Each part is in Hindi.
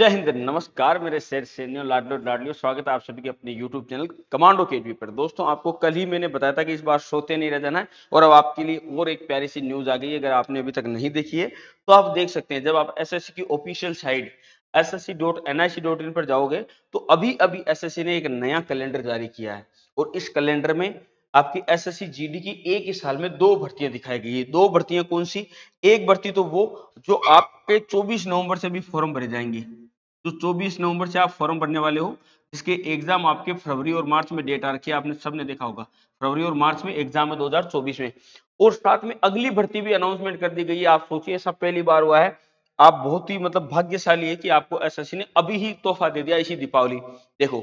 जय हिंद, नमस्कार मेरे शेर सैनियों, लाडलो लाडलियों, स्वागत है आप सभी के अपने YouTube चैनल कमांडो के पर। दोस्तों, आपको कल ही मैंने बताया था कि इस बार सोते नहीं रह जाना है और अब आपके लिए और एक प्यारी सी न्यूज़ आ गई है, अगर आपने अभी तक नहीं देखी है तो आप देख सकते हैं, जब आप एसएससी की ऑफिशियल साइट एस एस पर जाओगे तो अभी अभी एस ने एक नया कैलेंडर जारी किया है और इस कैलेंडर में आपकी एस एस जीडी की एक ही साल में दो भर्तियाँ दिखाई गई है। दो भर्तियाँ कौन सी? एक भर्ती तो वो, जो आपके 24 नवंबर से भी फॉर्म भरे जाएँगे। जो 24 नवंबर से आप फॉर्म भरने वाले हो इसके एग्ज़ाम आपके फरवरी और मार्च में डेट आ रखी है, आपने सबने देखा होगा। फरवरी और मार्च में एग्ज़ाम है 2024 में। और साथ में अगली भर्ती भी अनाउंसमेंट कर दी गई है, आप सोचिए, ऐसा पहली बार हुआ है। आप बहुत ही मतलब भाग्यशाली है कि आपको एसएससी ने अभी ही तोहफा दे दिया इसी दीपावली। देखो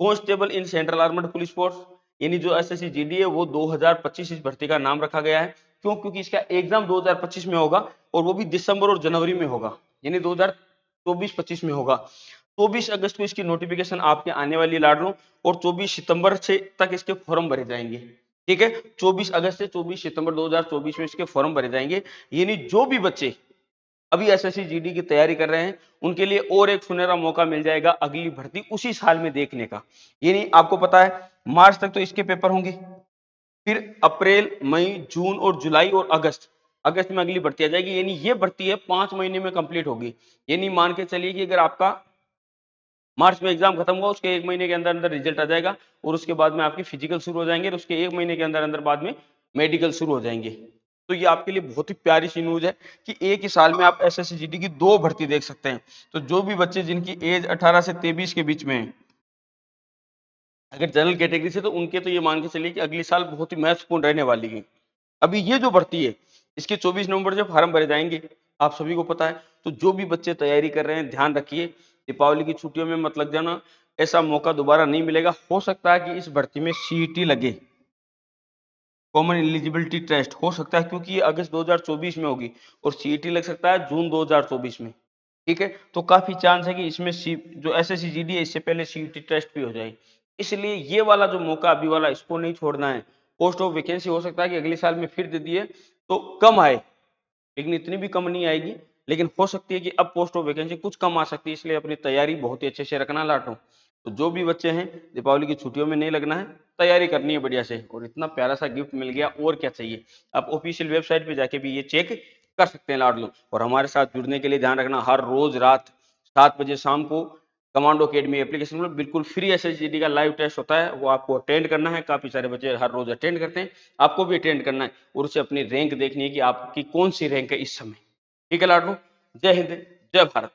constable in central armed police force, यानी जो एस एस जीडी है, वो 2025 इस भर्ती का नाम रखा गया है। क्यों? क्योंकि इसका एग्ज़ाम 2025 में होगा और वो भी दिसंबर और जनवरी में होगा। यानी 2024-25 में होगा। 24 अगस्त को इसकी नोटिफिकेशन आपके आने वाली लाडलों, और 24 सितंबर से तक इसके फॉर्म भरे जाएँगे। ठीक है? 24 अगस्त से 24 सितंबर 2024 में इसके फॉर्म भरे जाएँगे। यानी जो भी बच्चे अभी एस एस जीडी की तैयारी कर रहे हैं, उनके लिए और एक सुनहरा मौका मिल जाएगा अगली भर्ती उसी साल में देखने का। यानी आपको पता है, मार्च तक तो इसके पेपर होंगे। फिर अप्रैल, मई, जून और जुलाई और अगस्त अगस्त में अगली भर्ती आ जाएगी, यानी ये भर्ती है पाँच महीने में कंप्लीट होगी। यानी मान के चलिए कि अगर आपका मार्च में एग्ज़ाम खत्म हुआ, उसके एक महीने के अंदर अंदर रिज़ल्ट आ जाएगा और उसके बाद में आपकी फ़िज़िकल शुरू हो जाएँगे और उसके एक महीने के अंदर अंदर बाद में मेडिकल शुरू हो जाएँगे। तो ये आपके लिए बहुत ही प्यारी सी न्यूज़ है कि एक ही साल में आप एस एस की दो भर्ती देख सकते हैं। तो जो भी बच्चे जिनकी एज 18 से 23 के बीच में है, अगर जनरल कैटेगरी से तो उनके तो ये मान के चलिए कि अगले साल बहुत ही महत्वपूर्ण रहने वाली है। अभी ये जो भर्ती है इसके 24 नवंबर से फार्म भरे जाएँगे, आप सभी को पता है तो जो भी बच्चे तैयारी कर रहे हैं, ध्यान रखिए, दीपावली की छुट्टियों में मत लग जाना, ऐसा मौका दोबारा नहीं मिलेगा। हो सकता है कि इस भर्ती में सीईटी लगे। कॉमन एलिजिबिलिटी टेस्ट हो सकता है, क्योंकि ये अगस्त 2024 में होगी, और सीईटी लग सकता है जून 2024 में। ठीक है? तो काफ़ी चांस है कि इसमें सी जो एस एस है, इससे पहले सीईटी टेस्ट भी हो जाए। इसलिए ये वाला जो मौका, अभी वाला, इसको नहीं छोड़ना है। पोस्ट ऑफ़ वैकेंसी हो सकता है कि अगले साल में फिर दे दिए तो कम आए। लेकिन इतनी भी कम नहीं आएगी। लेकिन हो सकती है कि अब पोस्ट ऑफ़ वैकेंसी कुछ कम आ सकती है, इसलिए अपनी तैयारी बहुत ही अच्छे से रखना लाटो। तो जो भी बच्चे हैं, दीपावली की छुट्टियों में नहीं लगना है, तैयारी करनी है बढ़िया से। और इतना प्यारा सा गिफ्ट मिल गया, और क्या चाहिए? आप ऑफिशियल वेबसाइट पे जाके भी ये चेक कर सकते हैं लाडलो। और हमारे साथ जुड़ने के लिए ध्यान रखना, हर रोज रात सात बजे शाम को कमांडो अकेडमी एप्लीकेशन में बिल्कुल फ्री एस का लाइव टेस्ट होता है, वो आपको अटेंड करना है, काफ़ी सारे बच्चे हर रोज अटेंड करते हैं, आपको भी अटेंड करना है और उसे अपनी रैंक देखनी है कि आपकी कौन सी रैंक है इस समय। ठीक है लाडलो? जय हिंद, जय भारत।